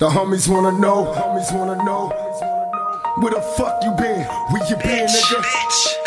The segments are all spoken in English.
The homies wanna know, homies wanna know. Where the fuck you been? Where you been, nigga? Bitch,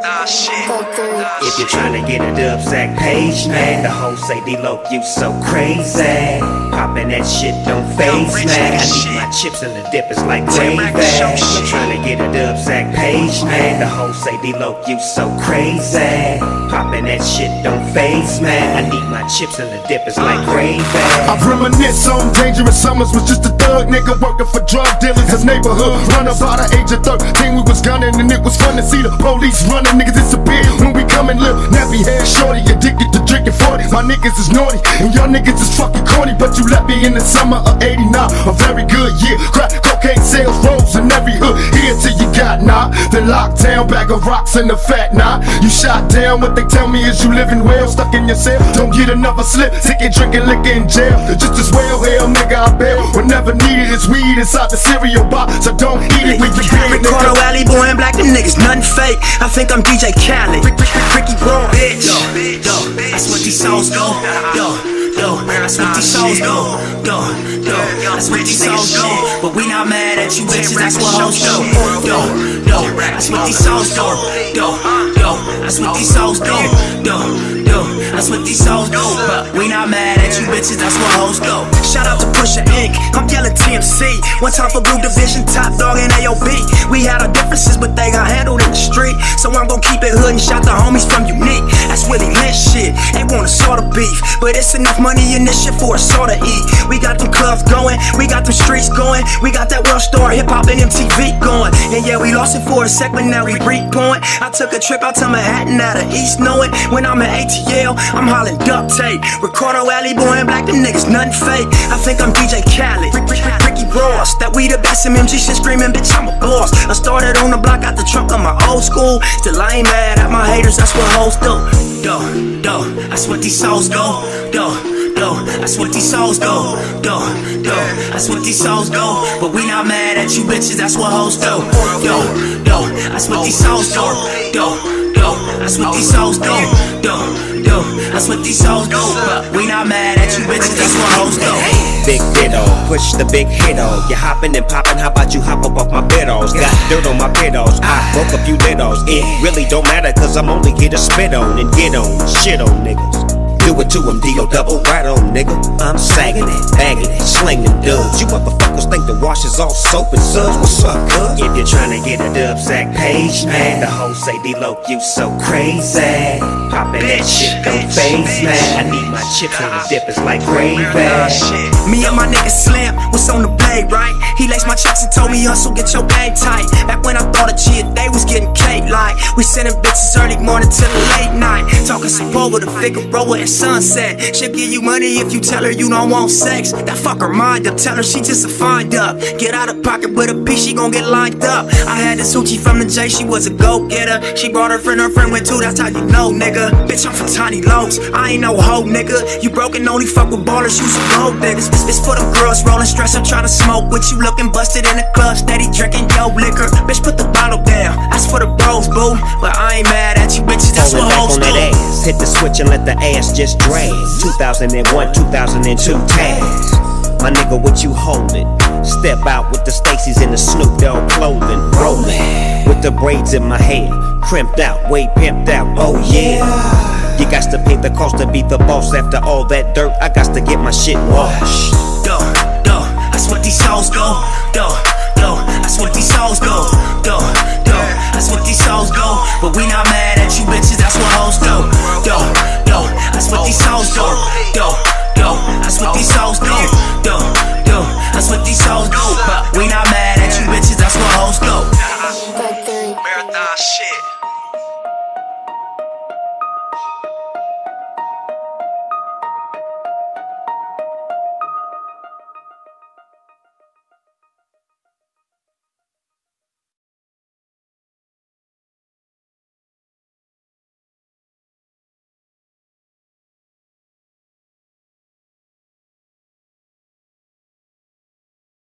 If you're trying to get a dub sack page, man, the hoes say D-Lo, you so crazy. Popping that shit don't phase, man. I need my chips in the dip, it's like Ten gravy. rack show I'm shit. trying to get a dub sack page, man. The hoes say D-Lo, you so crazy. Popping that shit don't phase, man. I need my chips in the dip, it's like gravy. I reminisce on dangerous summers was just a thug nigga working for drug dealers. in His neighborhood run up by the age of 13. Was gunning and it was fun to see the police running. Niggas disappear when we come and live. Nappy head shorty, addicted to drinking 40. My niggas is naughty and y'all niggas is fucking corny. But you left me in the summer of 89. A very good year. Crack cocaine sales rose in every hood. Here till you got nah. Then locked down, bag of rocks in the fat nah. You shot down, what they tell me is you living well. Stuck in your cell, don't get another slip. Sick Ticket, drinking, liquor in jail. Just as well, hell nigga, I bail. Whenever needed is weed inside the cereal box. So don't eat it when you been Ricardo. Alley, and black, them niggas, nothing fake. I think I'm DJ Khaled. Rick, Rick, Rick, Ricky Raw, bitch. Yo, yo, that's what these songs go. Yo, yo, that's what these songs go. Yo, yo, that's what these songs go. But we not mad at you bitches, that's what hoes go. Yo, yo, that's what these songs go. Yo, yo, that's what these songs go. Yo, yo, that's what these songs go. But we not mad at you bitches, that's what hoes go. Shout out to Pusha Inc. TMC. One time for Blue Division, Top Dawg, and AOB. We had our differences, but they got handled in the street. So I'm gon' keep it hood and shout the homies from Unique. That's Willie Lynch shit. They want a sort of beef, but it's enough money in this shit for a sort of eat. We got them clubs going, we got them streets going, we got that world star hip hop and MTV going. And yeah, we lost it for a sec, but now we repoint. I took a trip out to Manhattan out of East, knowing when I'm at ATL, I'm hollering duct tape. Ricardo Alley, boy, and black, them niggas, nothing fake. I think I'm DJ Khaled, Ricky Ross. That we the best MMG shit screaming, bitch, I'm a boss. I started on the block, got the trunk of my old school. Still, I ain't mad at my haters, that's what hoes do. Do, do, that's what these souls go. Do, do, that's what these souls go. Do, do, that's what these souls go. But we not mad at you bitches, that's what hoes do. Do, do, that's what these souls go. Do, do, that's what these souls do. Do, do, that's what these souls do. But we not mad at you bitches, that's what hoes do. Big ditto, push the big hit on. You hopping and popping, how about you hop up off my biddles? Got dirt on my biddles, I broke a few diddles. It really don't matter, cause I'm only here to spit on and get on, shit on niggas. Do it to him, D.O. double right on, nigga. I'm sagging it, bagging it, slinging dubs. You motherfuckers think the wash is all soap and suds. What's up, cuz? If you're trying to get a dub sack page, man, the hoes say D-Lo, you so crazy. Poppin' that shit don't phase, man. I need my chips on the it's like gravy. Me and my nigga Slim what's on the blade, right? He laced my checks and told me hustle, get your game tight. Back when I thought a cheat, they was getting cake like we sending bitches early morning till late night. Talking some over the Figueroa and sunset. She'll give you money if you tell her you don't want sex. That fuck her mind up, tell her she just a find up. Get out of pocket with a piece, she gon' get lined up. I had this hoochie from the J, she was a go getter. She brought her friend, her friend went too, that's how you know, nigga. Bitch, I'm from tiny lows, I ain't no hoe, nigga. You broke and only fuck with ballers, you some gold niggas. It's for them girls rolling stress, I'm trying to smoke with you looking busted in the club, steady drinking yo liquor. Bitch, put the bottle down, that's for the bros, boo. But I ain't mad Hit the switch and let the ass just drag. 2001, 2002 tags. My nigga, what you holding? Step out with the Stacy's in the Snoop Dogg clothing. Rolling with the braids in my hair. Crimped out, way pimped out. Oh yeah. You got to pay the cost to be the boss. After all that dirt, I got to get my shit washed.